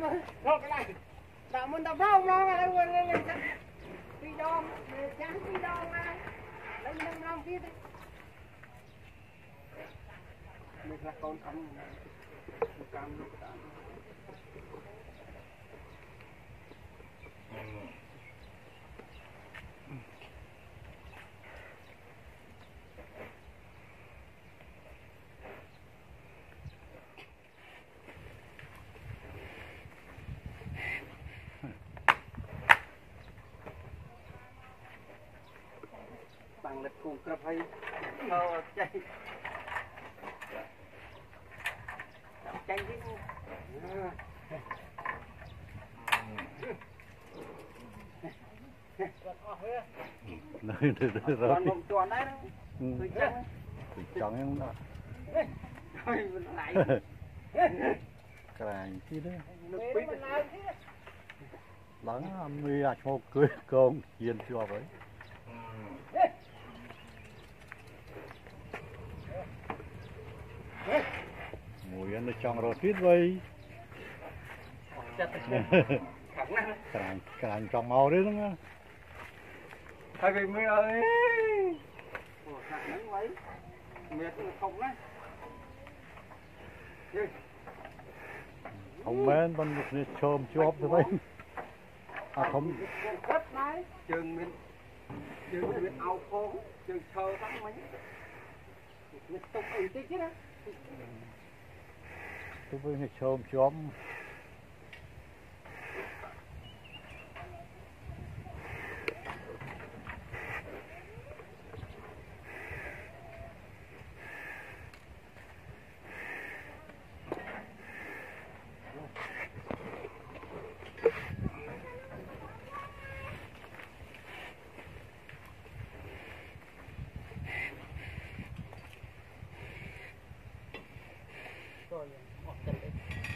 mà. Rồi, cái này. Đã muốn tập đâu nó mà quên lên lên. Đi đo chán đi đo lấy năm năm kia đi. Mình là con cắm cắm năng lực cung cấp hay thơ chạy chạy đi nơi nơi nơi rồi toàn vùng toàn đấy tôi chẳng tôi chẳng em đó thôi mình lại càng chi đó lớn mi à cho cưới con chiên cho vậy? គួយកងជៀនជាប់ហើយមួយនៅចង់រត់ទៀតវៃ ចិត្តទៅខាងណា ក្រាញក្រាញចង់មកទេហ្នឹងណា ហើយវាមើលអើយអូខាងហ្នឹងໄວមានធំណាស់ ធំមែនប៉ុន្តែគ្នាឈោមជាប់ទៅវិញអាធំ គិតដែរជើងមានជើងមានអោបផងជើងឈើហ្នឹងមិញមានទុកអីតិចទេណា Tu byś nie chciał ciom.